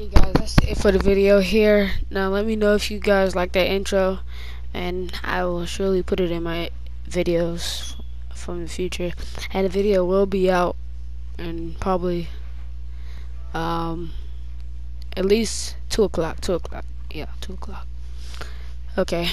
Okay, guys, that's it for the video here. Now let me know if you guys like that intro and I will surely put it in my videos from the future. And the video will be out and probably um at least two o'clock. Two o'clock. Yeah, two o'clock. Okay.